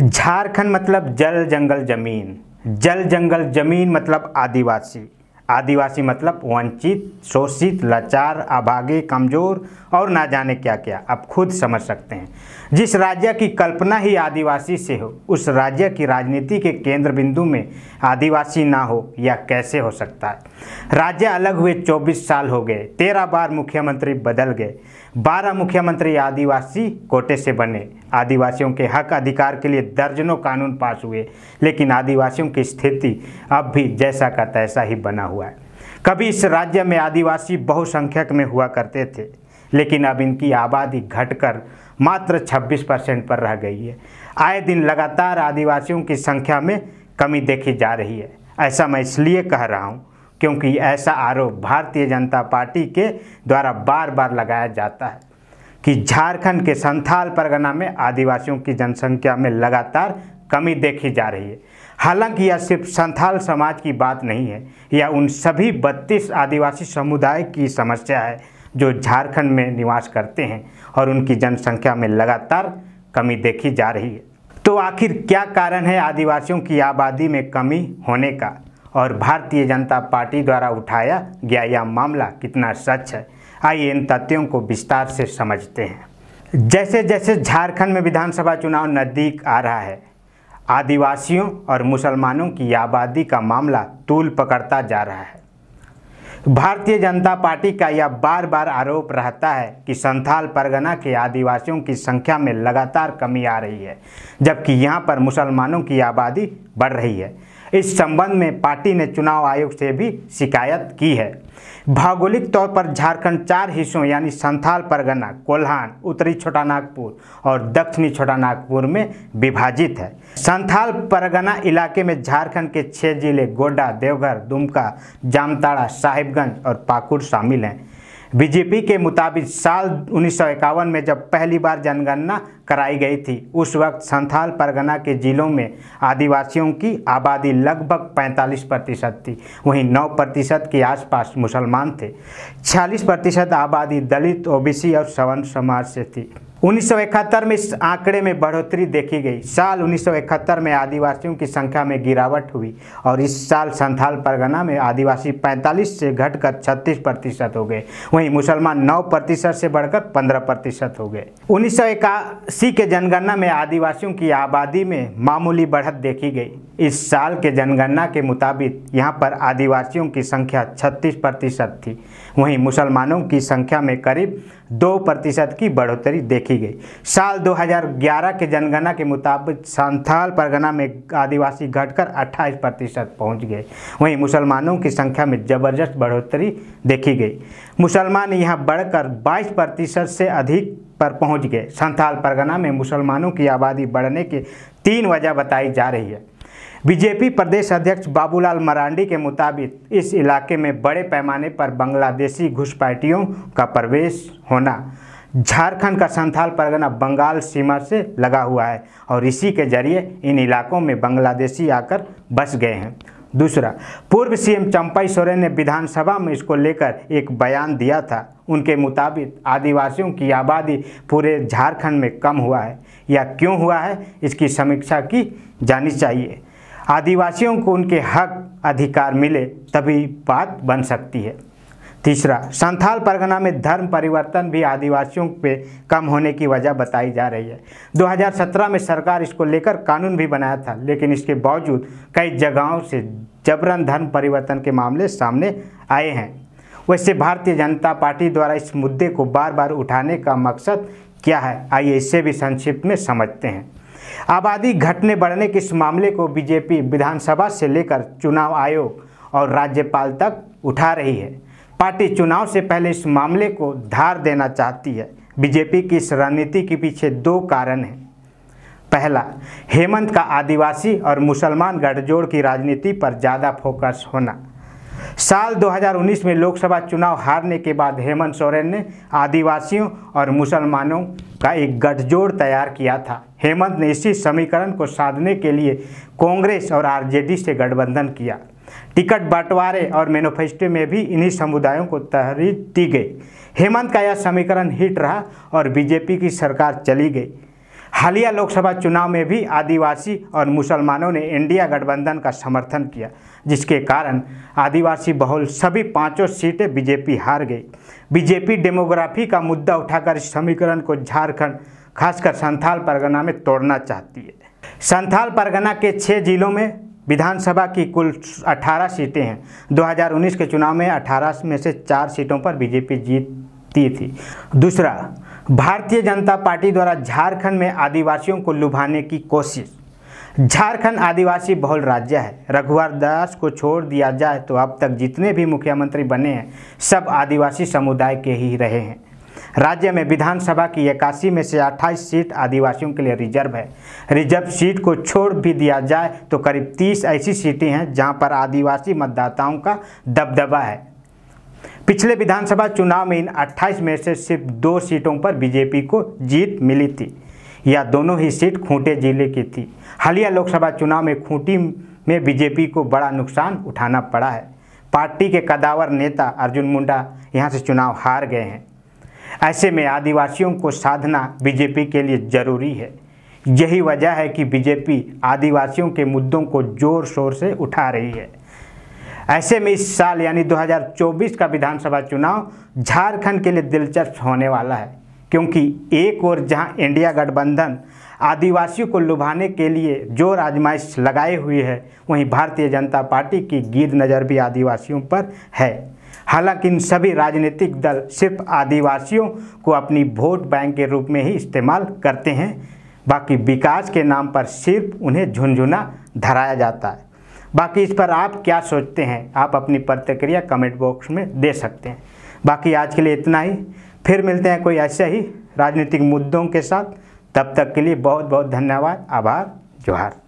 झारखंड मतलब जल जंगल ज़मीन। जल जंगल ज़मीन मतलब आदिवासी। आदिवासी मतलब वंचित, शोषित, लाचार, अभागे, कमज़ोर और ना जाने क्या क्या आप खुद समझ सकते हैं। जिस राज्य की कल्पना ही आदिवासी से हो, उस राज्य की राजनीति के केंद्र बिंदु में आदिवासी ना हो या कैसे हो सकता है? राज्य अलग हुए 24 साल हो गए, तेरह बार मुख्यमंत्री बदल गए। बारह मुख्यमंत्री आदिवासी कोटे से बने। आदिवासियों के हक अधिकार के लिए दर्जनों कानून पास हुए, लेकिन आदिवासियों की स्थिति अब भी जैसा का तैसा ही बना हुआ है। कभी इस राज्य में आदिवासी बहुसंख्यक में हुआ करते थे, लेकिन अब इनकी आबादी घटकर मात्र 26 परसेंट पर रह गई है। आए दिन लगातार आदिवासियों की संख्या में कमी देखी जा रही है, ऐसा मैं इसलिए कह रहा हूँ क्योंकि ऐसा आरोप भारतीय जनता पार्टी के द्वारा बार बार लगाया जाता है कि झारखंड के संथाल परगना में आदिवासियों की जनसंख्या में लगातार कमी देखी जा रही है। हालाँकि यह सिर्फ़ संथाल समाज की बात नहीं है, यह उन सभी बत्तीस आदिवासी समुदाय की समस्या है जो झारखंड में निवास करते हैं और उनकी जनसंख्या में लगातार कमी देखी जा रही है। तो आखिर क्या कारण है आदिवासियों की आबादी में कमी होने का? और भारतीय जनता पार्टी द्वारा उठाया गया यह मामला कितना सच है? आइए इन तथ्यों को विस्तार से समझते हैं। जैसे जैसे झारखंड में विधानसभा चुनाव नज़दीक आ रहा है, आदिवासियों और मुसलमानों की आबादी का मामला तूल पकड़ता जा रहा है। भारतीय जनता पार्टी का यह बार बार आरोप रहता है कि संथाल परगना के आदिवासियों की संख्या में लगातार कमी आ रही है, जबकि यहाँ पर मुसलमानों की आबादी बढ़ रही है। इस संबंध में पार्टी ने चुनाव आयोग से भी शिकायत की है। भौगोलिक तौर पर झारखंड चार हिस्सों यानी संथाल, परगना, कोल्हान, उत्तरी छोटा नागपुर और दक्षिणी छोटा नागपुर में विभाजित है। संथाल, परगना इलाके में झारखंड के छः ज़िले गोड्डा, देवघर, दुमका, जामताड़ा, साहिबगंज और पाकुड़ शामिल हैं। बीजेपी के मुताबिक साल उन्नीस सौ इक्यावन में जब पहली बार जनगणना कराई गई थी। उस वक्त संथाल परगना के जिलों में आदिवासियों की आबादी लगभग 45 प्रतिशत थी। वहीं 9 प्रतिशत के आसपास मुसलमान थे। 46 प्रतिशत आबादी दलित, ओबीसी और सवर्ण समाज से थी। 1971 में इस आंकड़े में बढ़ोतरी देखी गई। साल 1971 में आदिवासियों की संख्या में गिरावट हुई और इस साल संथाल परगना में आदिवासी 45 से घटकर 36 प्रतिशत हो गए। वहीं मुसलमान 9 प्रतिशत से बढ़कर 15 प्रतिशत हो गए। उन्नीस के जनगणना में आदिवासियों की आबादी में मामूली बढ़त देखी गई। इस साल के जनगणना के मुताबिक यहाँ पर आदिवासियों की संख्या 36 प्रतिशत थी। वहीं मुसलमानों की संख्या में करीब दो प्रतिशत की बढ़ोतरी देखी गई। साल 2011 के जनगणना के मुताबिक संथाल परगना में आदिवासी घटकर 28 प्रतिशत पहुँच गए। वहीं मुसलमानों की संख्या में ज़बरदस्त बढ़ोतरी देखी गई। मुसलमान यहाँ बढ़कर 22 प्रतिशत से अधिक पर पहुँच गए। संथाल परगना में मुसलमानों की आबादी बढ़ने के तीन वजह बताई जा रही है। बीजेपी प्रदेश अध्यक्ष बाबूलाल मरांडी के मुताबिक इस इलाके में बड़े पैमाने पर बांग्लादेशी घुसपैठियों का प्रवेश होना, झारखंड का संथाल परगना बंगाल सीमा से लगा हुआ है और इसी के ज़रिए इन इलाकों में बांग्लादेशी आकर बस गए हैं। दूसरा, पूर्व सीएम चंपाई सोरेन ने विधानसभा में इसको लेकर एक बयान दिया था। उनके मुताबिक आदिवासियों की आबादी पूरे झारखंड में कम हुआ है। या क्यों हुआ है, इसकी समीक्षा की जानी चाहिए। आदिवासियों को उनके हक, अधिकार मिले, तभी बात बन सकती है। तीसरा, संथाल परगना में धर्म परिवर्तन भी आदिवासियों पे कम होने की वजह बताई जा रही है। 2017 में सरकार इसको लेकर कानून भी बनाया था, लेकिन इसके बावजूद कई जगहों से जबरन धर्म परिवर्तन के मामले सामने आए हैं। वैसे भारतीय जनता पार्टी द्वारा इस मुद्दे को बार बार उठाने का मकसद क्या है? आइए इससे भी संक्षिप्त में समझते हैं। आबादी घटने बढ़ने के इस मामले को बीजेपी विधानसभा से लेकर चुनाव आयोग और राज्यपाल तक उठा रही है। पार्टी चुनाव से पहले इस मामले को धार देना चाहती है। बीजेपी की इस रणनीति के पीछे दो कारण हैं। पहला, हेमंत का आदिवासी और मुसलमान गठजोड़ की राजनीति पर ज़्यादा फोकस होना। साल 2019 में लोकसभा चुनाव हारने के बाद हेमंत सोरेन ने आदिवासियों और मुसलमानों का एक गठजोड़ तैयार किया था। हेमंत ने इसी समीकरण को साधने के लिए कांग्रेस और आरजेडी से गठबंधन किया। टिकट बंटवारे और मैनिफेस्टो में भी इन्हीं समुदायों को तहरीर दी गई। हेमंत का यह समीकरण हिट रहा और बीजेपी की सरकार चली गई। हालिया लोकसभा चुनाव में भी आदिवासी और मुसलमानों ने इंडिया गठबंधन का समर्थन किया, जिसके कारण आदिवासी बहुल सभी पाँचों सीटें बीजेपी हार गई। बीजेपी डेमोग्राफी का मुद्दा उठाकर इस समीकरण को झारखंड, खासकर संथाल परगना में तोड़ना चाहती है। संथाल परगना के छः जिलों में विधानसभा की कुल 18 सीटें हैं। 2019 के चुनाव में 18 में से चार सीटों पर बीजेपी जीतती थी। दूसरा, भारतीय जनता पार्टी द्वारा झारखंड में आदिवासियों को लुभाने की कोशिश। झारखंड आदिवासी बहुल राज्य है। रघुवर दास को छोड़ दिया जाए तो अब तक जितने भी मुख्यमंत्री बने हैं, सब आदिवासी समुदाय के ही रहे हैं। राज्य में विधानसभा की इक्यासी में से 28 सीट आदिवासियों के लिए रिज़र्व है। रिज़र्व सीट को छोड़ भी दिया जाए तो करीब 30 ऐसी सीटें हैं जहाँ पर आदिवासी मतदाताओं का दबदबा है। पिछले विधानसभा चुनाव में इन 28 में से सिर्फ़ दो सीटों पर बीजेपी को जीत मिली थी। या दोनों ही सीट खूंटे ज़िले की थी। हालिया लोकसभा चुनाव में खूंटी में बीजेपी को बड़ा नुकसान उठाना पड़ा है। पार्टी के कदावर नेता अर्जुन मुंडा यहाँ से चुनाव हार गए हैं। ऐसे में आदिवासियों को साधना बीजेपी के लिए ज़रूरी है। यही वजह है कि बीजेपी आदिवासियों के मुद्दों को ज़ोर शोर से उठा रही है। ऐसे में इस साल यानी 2024 का विधानसभा चुनाव झारखंड के लिए दिलचस्प होने वाला है, क्योंकि एक ओर जहाँ इंडिया गठबंधन आदिवासियों को लुभाने के लिए ज़ोर आजमाइश लगाए हुए है, वहीं भारतीय जनता पार्टी की गिर नज़र भी आदिवासियों पर है। हालाँकि इन सभी राजनीतिक दल सिर्फ़ आदिवासियों को अपनी वोट बैंक के रूप में ही इस्तेमाल करते हैं। बाकी विकास के नाम पर सिर्फ़ उन्हें झुंझुना धराया जाता है। बाकी इस पर आप क्या सोचते हैं? आप अपनी प्रतिक्रिया कमेंट बॉक्स में दे सकते हैं। बाकी आज के लिए इतना ही। फिर मिलते हैं कोई ऐसे ही राजनीतिक मुद्दों के साथ। तब तक के लिए बहुत बहुत धन्यवाद। आभार। जोहार।